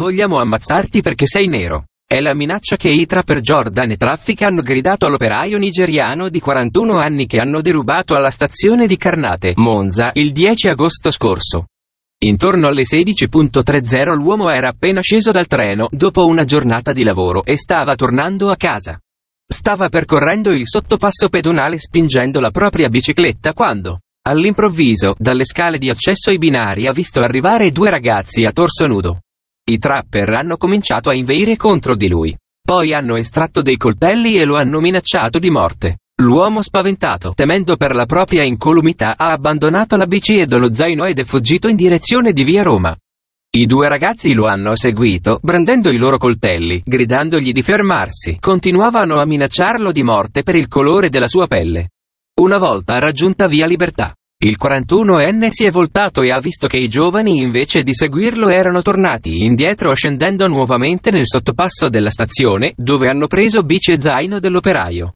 Vogliamo ammazzarti perché sei nero. È la minaccia che i trapper Jordan e Traffic hanno gridato all'operaio nigeriano di 41 anni che hanno derubato alla stazione di Carnate, Monza, il 10 agosto scorso. Intorno alle 16.30 l'uomo era appena sceso dal treno dopo una giornata di lavoro e stava tornando a casa. Stava percorrendo il sottopasso pedonale spingendo la propria bicicletta quando, all'improvviso, dalle scale di accesso ai binari ha visto arrivare due ragazzi a torso nudo. I trapper hanno cominciato a inveire contro di lui. Poi hanno estratto dei coltelli e lo hanno minacciato di morte. L'uomo spaventato, temendo per la propria incolumità, ha abbandonato la bici e lo zaino ed è fuggito in direzione di via Roma. I due ragazzi lo hanno seguito, brandendo i loro coltelli, gridandogli di fermarsi, continuavano a minacciarlo di morte per il colore della sua pelle. Una volta raggiunta via Libertà, il 41enne si è voltato e ha visto che i giovani invece di seguirlo erano tornati indietro scendendo nuovamente nel sottopasso della stazione, dove hanno preso bici e zaino dell'operaio.